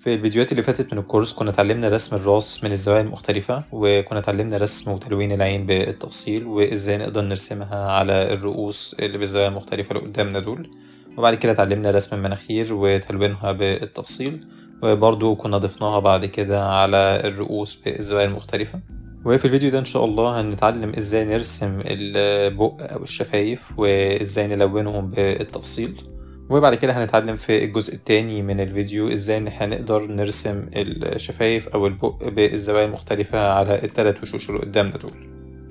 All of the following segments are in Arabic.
في الفيديوهات اللي فاتت من الكورس كنا اتعلمنا رسم الراس من الزوايا المختلفة وكنا اتعلمنا رسم وتلوين العين بالتفصيل وازاي نقدر نرسمها على الرؤوس اللي بالزوايا المختلفة اللي قدامنا دول. وبعد كده اتعلمنا رسم المناخير وتلوينها بالتفصيل وبرضو كنا ضفناها بعد كده على الرؤوس بالزوايا المختلفة. وفي الفيديو ده إن شاء الله هنتعلم إزاي نرسم البق أو الشفايف وإزاي نلونهم بالتفصيل. وبعد كده هنتعلم في الجزء التاني من الفيديو إزاي إن إحنا نقدر نرسم الشفايف أو البق بالزوايا المختلفة على التلات وشوش اللي قدامنا دول.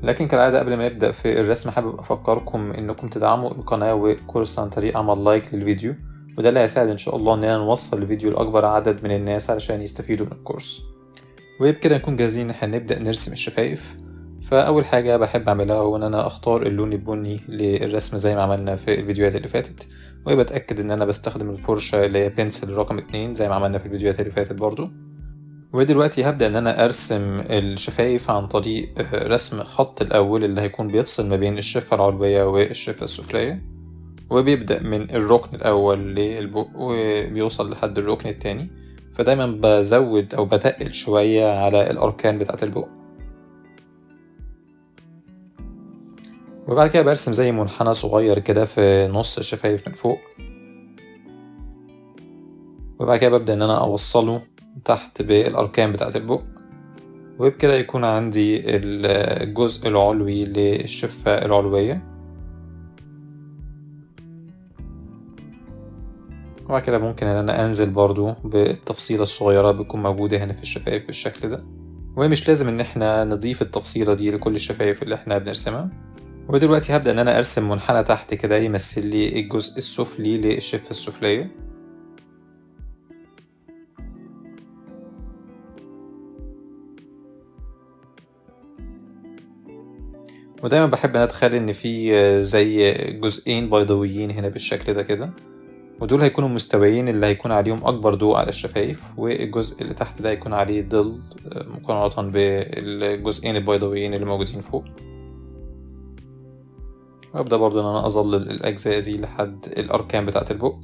لكن كالعادة قبل ما نبدأ في الرسم حابب أفكركم إنكم تدعموا القناة والكورس عن طريق عمل like للفيديو وده اللي هيساعد إن شاء الله إننا نوصل الفيديو لأكبر عدد من الناس علشان يستفيدوا من الكورس. وبكده نكون جاهزين إن إحنا نبدأ نرسم الشفايف. فأول حاجة بحب أعملها هو إن أنا أختار اللون البني للرسم زي ما عملنا في الفيديوهات اللي فاتت. وبتأكد إن أنا بستخدم الفرشة اللي هي بنسل رقم اتنين زي ما عملنا في الفيديوهات اللي فاتت برضو. ودلوقتي هبدأ إن أنا أرسم الشفايف عن طريق رسم خط الأول اللي هيكون بيفصل ما بين الشفة العلوية والشفة السفلية. وبيبدأ من الركن الأول للبق وبيوصل لحد الركن التاني. فدايما بزود أو بتقل شوية على الأركان بتاعة البق. وبعد كده برسم زي منحنى صغير كده في نص الشفايف من فوق. وبعد كده ببدأ إن أنا أوصله تحت بالأركان بتاعة البق. وبكده يكون عندي الجزء العلوي للشفة العلوية. وبعد كده ممكن إن أنا أنزل برضو بالتفصيلة الصغيرة بتكون موجودة هنا في الشفايف بالشكل ده. ومش لازم إن إحنا نضيف التفصيلة دي لكل الشفايف اللي إحنا بنرسمها. ودلوقتي هبدأ إن أنا أرسم منحنى تحت كده يمثل لي الجزء السفلي للشفة السفلية. ودايما بحب إن أتخيل إن في زي جزئين بيضاويين هنا بالشكل ده كده. ودول هيكونوا مستويين اللي هيكون عليهم أكبر ضوء على الشفايف والجزء اللي تحت ده هيكون عليه ظل مقارنة بالجزئين البيضاويين اللي موجودين فوق. وابدأ برضو إن أنا اظلل الأجزاء دي لحد الأركان بتاعة البق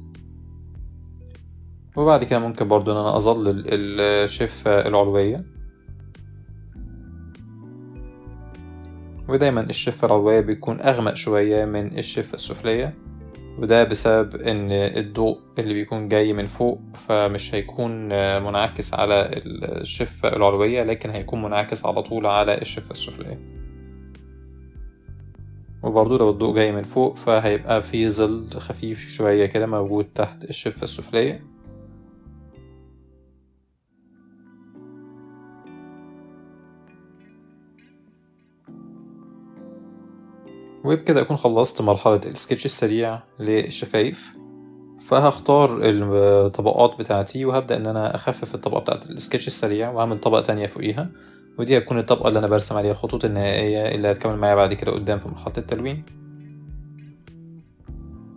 وبعد كده ممكن برضو إن أنا اظلل الشفة العلوية. ودايما الشفة العلوية بيكون أغمق شوية من الشفة السفلية. وده بسبب إن الضوء اللي بيكون جاي من فوق فمش هيكون منعكس على الشفة العلوية لكن هيكون منعكس على طول على الشفة السفلية. وبرضه لو الضوء جاي من فوق فهيبقى في ظل خفيف شوية كده موجود تحت الشفة السفلية. وبكده أكون خلصت مرحلة السكتش السريع للشفايف فهختار الطبقات بتاعتي وهبدأ إن أنا أخفف الطبقة بتاعت السكتش السريع وأعمل طبقة تانية فوقيها. ودي هتكون الطبقة اللي أنا برسم عليها الخطوط النهائية اللي هتكمل معايا بعد كده قدام في مرحلة التلوين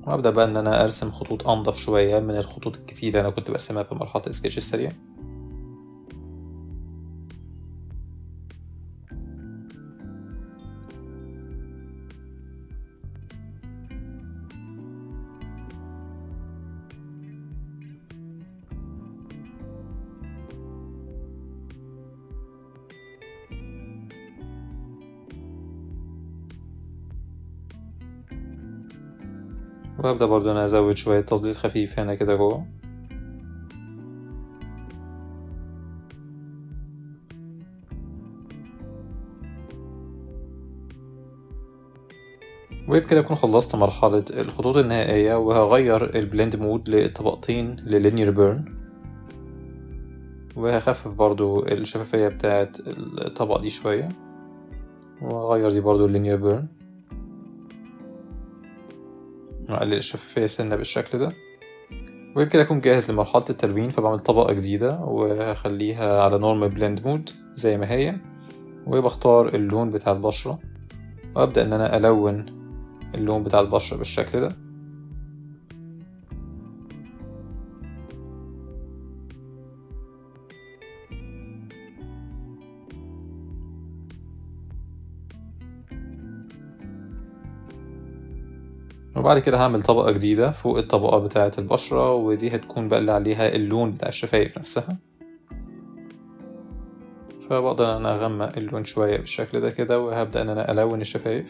وأبدأ بقى إن أنا أرسم خطوط أنضف شوية من الخطوط الكتير اللي أنا كنت برسمها في مرحلة السكتش السريع. وأبدأ برضو أنا أزود شوية تظليل خفيف هنا كده جوه وبكده أكون خلصت مرحلة الخطوط النهائية وهغير ال blend mode للطبقتين ل linear burn وهخفف برضو الشفافية بتاعت الطبقة دي شوية. وهغير دي برضو ال linear burn وأقلل الشفافية سنة بالشكل ده. ويمكن أكون جاهز لمرحلة التلوين فبعمل طبقة جديدة وهخليها على normal blend mode زي ما هي وبختار اللون بتاع البشرة وأبدأ إن أنا ألون اللون بتاع البشرة بالشكل ده. وبعد كده هعمل طبقة جديدة فوق الطبقة بتاعة البشرة ودي هتكون بقى اللي عليها اللون بتاع الشفايف نفسها. فبقدر إن أنا أغمق اللون شوية بالشكل ده كده وهبدأ إن أنا ألون الشفايف.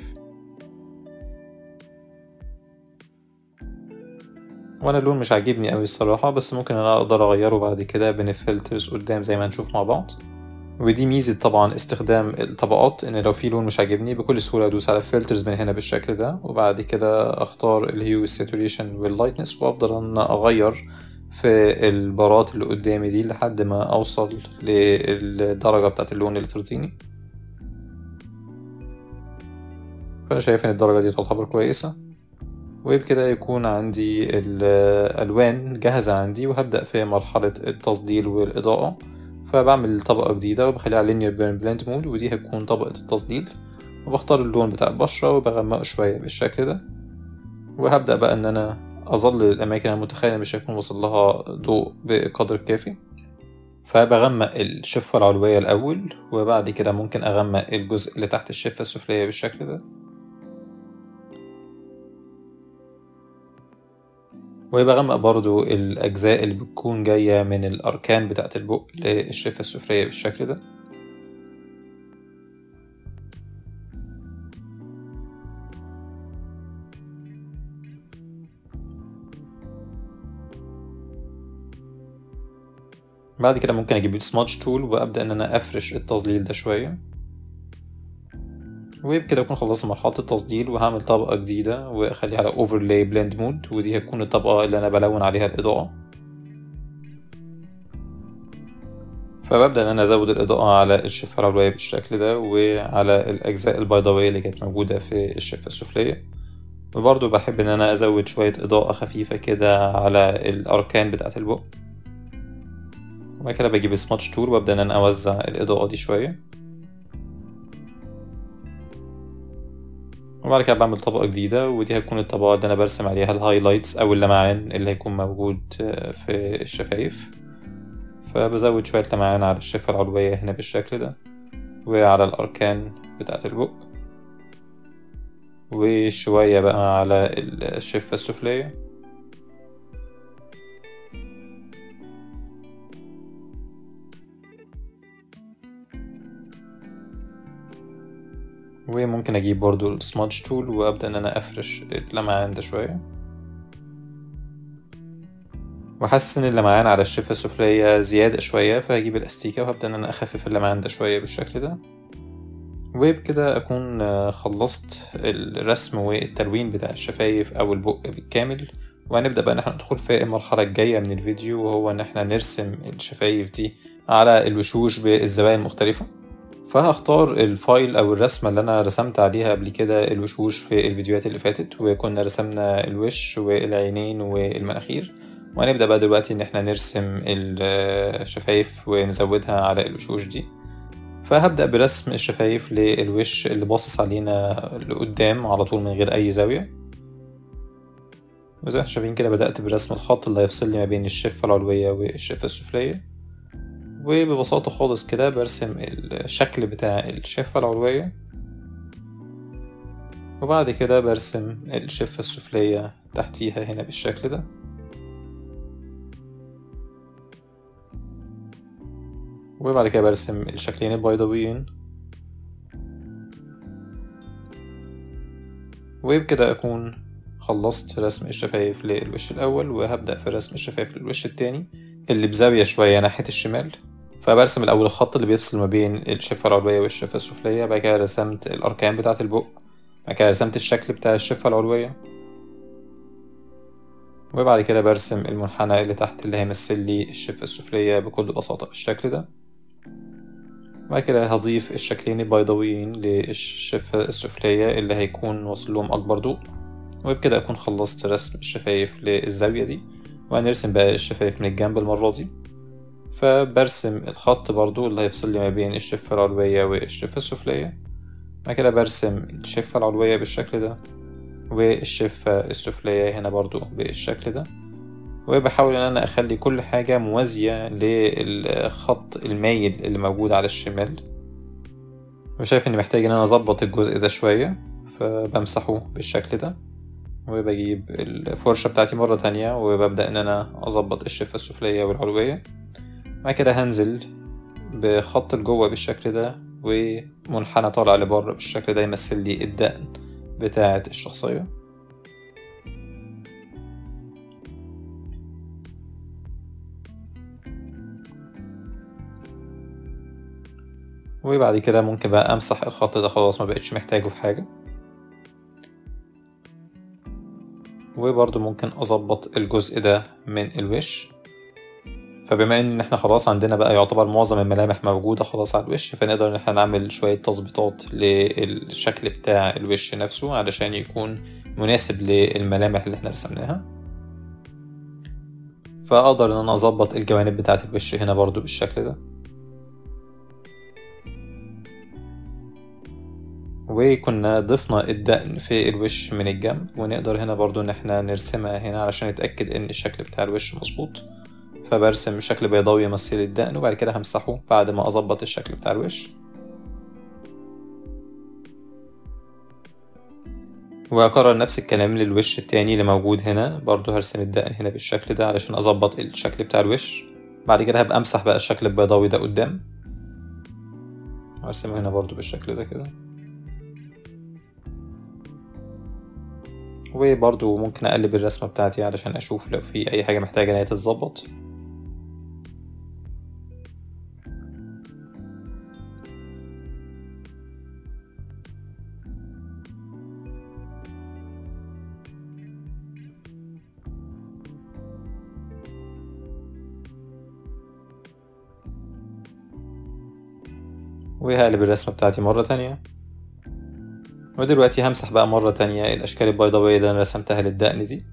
وأنا اللون مش عاجبني قوي الصراحة بس ممكن أنا أقدر أغيره بعد كده بين ال filters قدام زي ما هنشوف مع بعض. ودي ميزة طبعا استخدام الطبقات إن لو في لون مش عاجبني بكل سهولة أدوس على ال filters من هنا بالشكل ده وبعد كده أختار ال hue وال saturation وال lightness وأفضل إن أغير في البارات اللي قدامي دي لحد ما أوصل للدرجة بتاعت اللون اللي ترضيني. فأنا شايف إن الدرجة دي تعتبر كويسة. وبكده يكون عندي الألوان جاهزة عندي وهبدأ في مرحلة التظليل والإضاءة. فبعمل طبقة جديدة وبخليها linear burn blend mode ودي هتكون طبقة التظليل وبختار اللون بتاع البشرة وبغمقه شوية بالشكل ده. وهبدأ بقى إن أنا أظلل الأماكن المتخيلة مش هيكون وصل لها ضوء بقدر كافي. فبغمق الشفة العلوية الأول وبعد كده ممكن أغمق الجزء اللي تحت الشفة السفلية بالشكل ده. وبغمق برضو الأجزاء اللي بتكون جاية من الأركان بتاعة البق للشفة السفلية بالشكل ده. بعد كده ممكن أجيب ال smudge tool وأبدأ إن أنا أفرش التظليل ده شوية. وبكده أكون خلصت مرحلة التظليل وهعمل طبقة جديدة وأخليها على overlay blend mode ودي هتكون الطبقة اللي أنا بلون عليها الإضاءة. فببدأ إن أنا أزود الإضاءة على الشفة العلويه بالشكل ده وعلى الأجزاء البيضاويه اللي كانت موجودة في الشفة السفلية. وبرضه بحب إن أنا أزود شوية إضاءة خفيفة كده على الأركان بتاعة البق. وبعد كده بجيب smudge tool وأبدأ إن أنا أوزع الإضاءة دي شوية. وبعد كده بعمل طبقة جديدة ودي هتكون الطبقة اللي أنا برسم عليها ال highlights أو اللمعان اللي هيكون موجود في الشفايف. فبزود شوية لمعان على الشفه العلويه هنا بالشكل ده وعلى الأركان بتاعة البق. وشوية بقى على الشفة السفلية. وممكن أجيب برضو ال smudge tool وأبدأ إن أنا أفرش اللمعان ده شوية. وحاسس ان اللمعان على الشفة السفلية زيادة شوية فهجيب الأستيكة وهبدا إن أنا أخفف اللمعان ده شوية بالشكل ده. وبكده أكون خلصت الرسم والتلوين بتاع الشفايف أو البق بالكامل. وهنبدأ بقى إن إحنا ندخل في المرحلة الجاية من الفيديو وهو إن إحنا نرسم الشفايف دي على الوشوش بالزوايا المختلفة. فهختار ال file أو الرسمة اللي أنا رسمت عليها قبل كده الوشوش في الفيديوهات اللي فاتت وكنا رسمنا الوش والعينين والمناخير. وهنبدأ بقى دلوقتي إن إحنا نرسم الشفايف ونزودها على الوشوش دي. فهبدأ برسم الشفايف للوش اللي باصص علينا لقدام على طول من غير أي زاوية. وزي ما إحنا شايفين كده بدأت برسم الخط اللي هيفصل لي ما بين الشفة العلوية والشفة السفلية. وببساطة خالص كده برسم الشكل بتاع الشفة العلوية. وبعد كده برسم الشفة السفلية تحتيها هنا بالشكل ده. وبعد كده برسم الشكلين البيضاويين. وبكده أكون خلصت رسم الشفايف للوش الأول وهبدأ في رسم الشفايف للوش التاني اللي بزاوية شوية ناحية الشمال. فبرسم الأول الخط اللي بيفصل ما بين الشفة العلوية والشفة السفلية بعد كده رسمت الأركان بتاعة البق بعد كده رسمت الشكل بتاع الشفة العلوية وبعد كده برسم المنحنى اللي تحت اللي هيمثل لي الشفة السفلية بكل بساطة بالشكل ده. بعد كده هضيف الشكلين البيضاويين للشفة السفلية اللي هيكون واصل لهم أكبر ضوء. وبكده أكون خلصت رسم الشفايف للزاوية دي. وهنرسم بقى الشفايف من الجنب المرة دي. فبرسم الخط برضو اللي هيفصل لي ما بين الشفة العلوية والشفة السفلية. بعد كده برسم الشفة العلوية بالشكل ده والشفة السفلية هنا برضو بالشكل ده. وبحاول إن أنا أخلي كل حاجة موازية للخط المايل اللي موجود على الشمال. وشايف إني محتاج إن أنا أظبط الجزء ده شوية فبمسحه بالشكل ده. وبجيب الفرشة بتاعتي مرة تانية وببدأ إن أنا أظبط الشفة السفلية والعلوية. بعد كده هنزل بخط لجوه بالشكل ده ومنحنى طالع لبره بالشكل ده يمثل لي الدقن بتاعة الشخصية. وبعد كده ممكن بقى أمسح الخط ده خلاص ما بقتش محتاجه في حاجة. وبرضو ممكن أظبط الجزء ده من الوش. فبما إن إحنا خلاص عندنا بقى يعتبر معظم الملامح موجودة خلاص على الوش فنقدر إن إحنا نعمل شوية تظبيطات للشكل بتاع الوش نفسه علشان يكون مناسب للملامح اللي إحنا رسمناها. فأقدر إن أنا أظبط الجوانب بتاعة الوش هنا برضو بالشكل ده. وكنا ضفنا الدقن في الوش من الجنب ونقدر هنا برضو إن إحنا نرسمها هنا علشان نتأكد إن الشكل بتاع الوش مظبوط. فبرسم شكل بيضاوي يمثل الدقن وبعد كده همسحه بعد ما أظبط الشكل بتاع الوش. وأكرر نفس الكلام للوش التاني اللي موجود هنا برضو هرسم الدقن هنا بالشكل ده علشان أظبط الشكل بتاع الوش. بعد كده هبقى أمسح بقى الشكل البيضاوي ده قدام. وأرسمه هنا برضو بالشكل ده كده. وبرضو ممكن أقلب الرسمة بتاعتي علشان أشوف لو في أي حاجة محتاجة إن هي تتظبط. وهقلب الرسمة بتاعتي مرة تانية. ودلوقتي همسح بقى مرة تانية الأشكال البيضاوية اللي أنا رسمتها للدقن دي.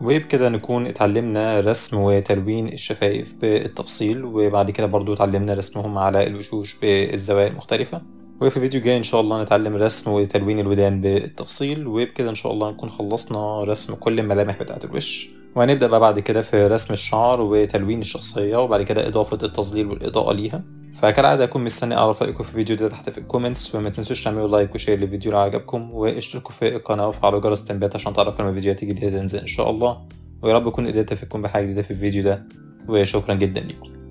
وبكده نكون اتعلمنا رسم وتلوين الشفايف بالتفصيل وبعد كده برضو اتعلمنا رسمهم على الوشوش بالزوايا المختلفة. وفي فيديو جاي إن شاء الله نتعلم رسم وتلوين الودان بالتفصيل وبكده إن شاء الله نكون خلصنا رسم كل الملامح بتاعة الوش. وهنبدأ بقى بعد كده في رسم الشعر وتلوين الشخصية وبعد كده إضافة التظليل والإضاءة ليها. فكالعادة أكون مستني أعرف رأيكم في الفيديو ده تحت في ال comments وما تنسوش تعملوا like و share للفيديو لو عجبكم واشتركوا في القناة وفعلوا جرس التنبيهات عشان تعرفوا لما فيديوهات جديدة تنزل إن شاء الله. ويا رب أكون قدرت أفيدكم بحاجة جديدة في الفيديو ده. وشكرا جدا ليكم.